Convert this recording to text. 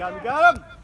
got him, got him!